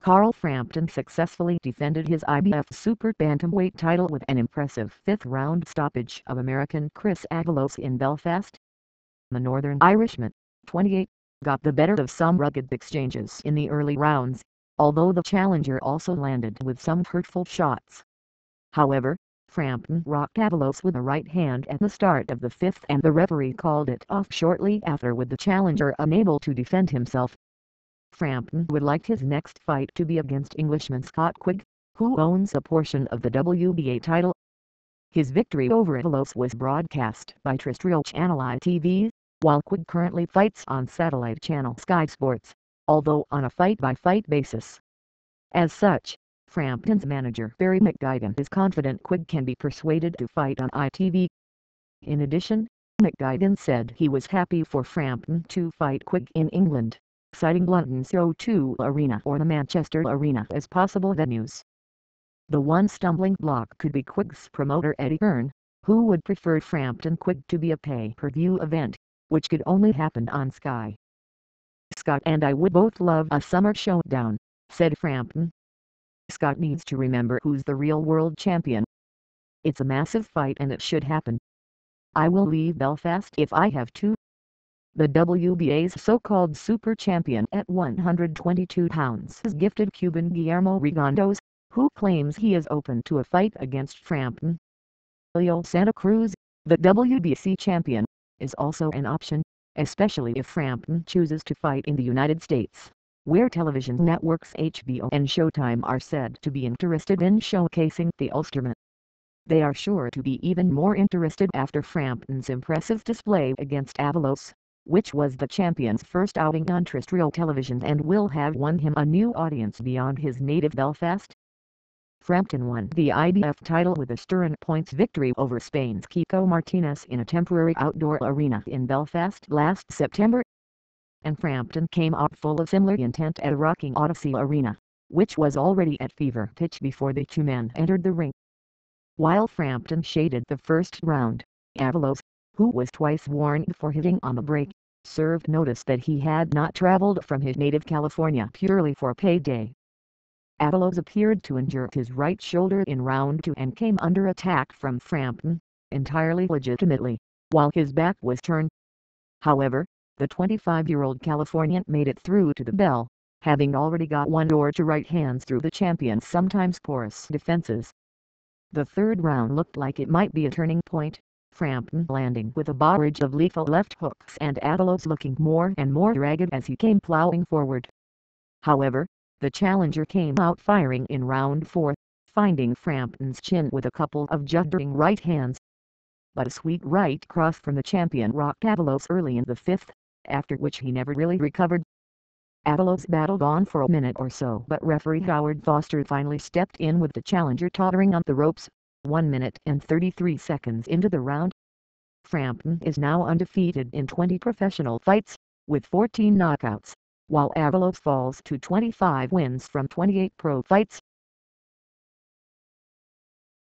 Carl Frampton successfully defended his IBF Super Bantamweight title with an impressive fifth-round stoppage of American Chris Avalos in Belfast. The Northern Irishman, 28, got the better of some rugged exchanges in the early rounds, although the challenger also landed with some hurtful shots. However, Frampton rocked Avalos with a right hand at the start of the fifth and the referee called it off shortly after with the challenger unable to defend himself. Frampton would like his next fight to be against Englishman Scott Quigg, who owns a portion of the WBA title. His victory over Avalos was broadcast by terrestrial channel ITV, while Quigg currently fights on satellite channel Sky Sports, although on a fight-by-fight -fight basis. As such, Frampton's manager Barry McGuigan is confident Quigg can be persuaded to fight on ITV. In addition, McGuigan said he was happy for Frampton to fight Quigg in England citing London's O2 Arena or the Manchester Arena as possible venues. The one stumbling block could be Quigg's promoter Eddie Hearn, who would prefer Frampton Quigg to be a pay-per-view event, which could only happen on Sky. Scott and I would both love a summer showdown, said Frampton. Scott needs to remember who's the real world champion. It's a massive fight and it should happen. I will leave Belfast if I have to, the WBA's so-called super champion at 122 pounds is gifted Cuban Guillermo Rigondeaux, who claims he is open to a fight against Frampton. Leo Santa Cruz, the WBC champion, is also an option, especially if Frampton chooses to fight in the United States, where television networks HBO and Showtime are said to be interested in showcasing the Ulsterman. They are sure to be even more interested after Frampton's impressive display against Avalos which was the champion's first outing on terrestrial television and will have won him a new audience beyond his native Belfast. Frampton won the IBF title with a stern points victory over Spain's Kiko Martinez in a temporary outdoor arena in Belfast last September. And Frampton came out full of similar intent at Rocking Odyssey Arena, which was already at fever pitch before the two men entered the ring. While Frampton shaded the first round, Avalos, who was twice warned for hitting on the break, served notice that he had not traveled from his native California purely for payday. Avalos appeared to injure his right shoulder in round two and came under attack from Frampton, entirely legitimately, while his back was turned. However, the 25-year-old Californian made it through to the bell, having already got one door to right hands through the champion's sometimes porous defenses. The third round looked like it might be a turning point, Frampton landing with a barrage of lethal left hooks and Avalos looking more and more ragged as he came plowing forward. However, the challenger came out firing in round 4, finding Frampton's chin with a couple of juddering right hands. But a sweet right cross from the champion rocked Avalos early in the fifth, after which he never really recovered. Avalos battled on for a minute or so but referee Howard Foster finally stepped in with the challenger tottering on the ropes. 1 minute and 33 seconds into the round. Frampton is now undefeated in 20 professional fights, with 14 knockouts, while Avalos falls to 25 wins from 28 pro fights.